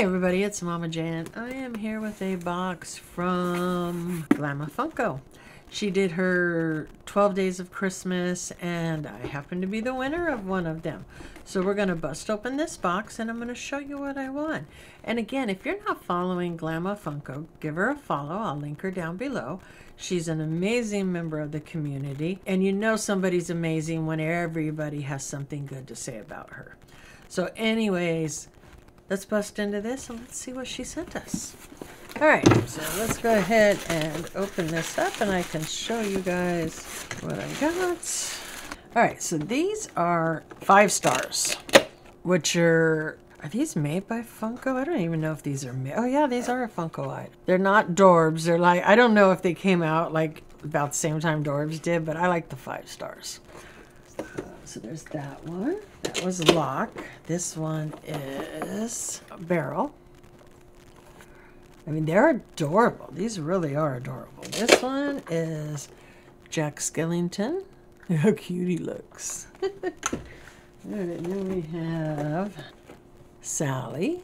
everybody, it's Mama Jan. I am here with a box from Glamma Funko. She did her 12 Days of Christmas, and I happen to be the winner of one of them. So we're going to bust open this box, and I'm going to show you what I won. And again, if you're not following Glamma Funko, give her a follow. I'll link her down below. She's an amazing member of the community, and you know somebody's amazing when everybody has something good to say about her. So anyways, let's bust into this and let's see what she sent us. All right, so let's go ahead and open this up and I can show you guys what I got. All right, so these are five stars, which are, are these made by Funko? I don't even know if these are made. Oh yeah, these are a Funko item. They're not Dorbz. They're like, I don't know if they came out like about the same time Dorbz did, but I like the five stars. So there's that one. That was Lock. This one is Barrel. I mean, they're adorable. These really are adorable. This one is Jack Skellington. Look how cute he looks. All right, then we have Sally.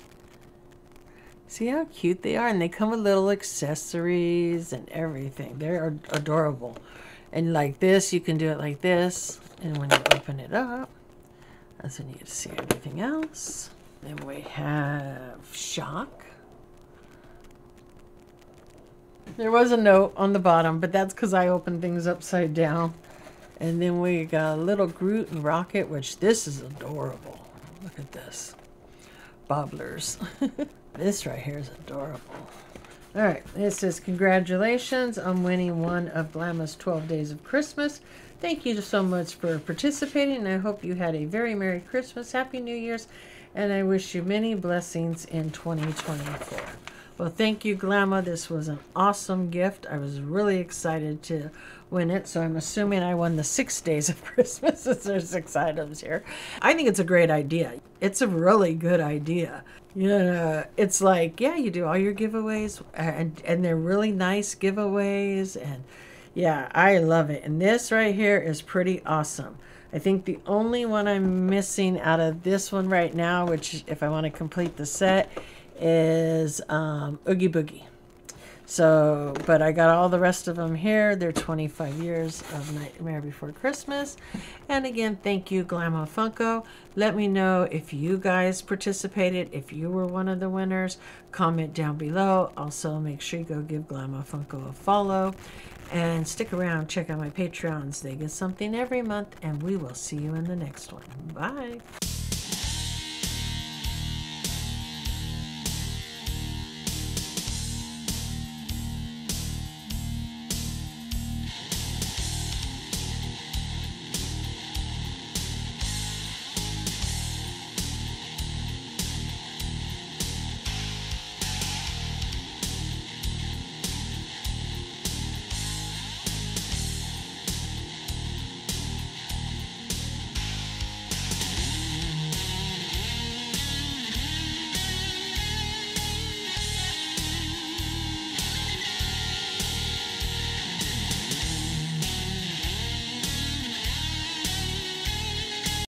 See how cute they are? And they come with little accessories and everything. They're adorable. And like this, you can do it like this. And when you open it up, that's when you get to see everything else. Then we have Shock. There was a note on the bottom, but that's because I opened things upside down. And then we got a little Groot and Rocket, which this is adorable. Look at this. Bobblers. this right here is adorable. All right, it says, congratulations on winning one of Glamma's 12 Days of Christmas. Thank you so much for participating, I hope you had a very Merry Christmas, Happy New Year's, and I wish you many blessings in 2024. Well, thank you, Glamma. This was an awesome gift. I was really excited to win it, so I'm assuming I won the six days of Christmas since there's six items here. I think it's a great idea. It's a really good idea. Yeah, it's like, yeah, you do all your giveaways, and, and they're really nice giveaways, and yeah, I love it. And this right here is pretty awesome. I think the only one I'm missing out of this one right now, which if I want to complete the set, is um, Oogie Boogie. So, but I got all the rest of them here. They're 25 years of Nightmare Before Christmas. And again, thank you, Glamma Funko. Let me know if you guys participated, if you were one of the winners. Comment down below. Also, make sure you go give Glamma Funko a follow. And stick around, check out my Patreons. They get something every month, and we will see you in the next one. Bye.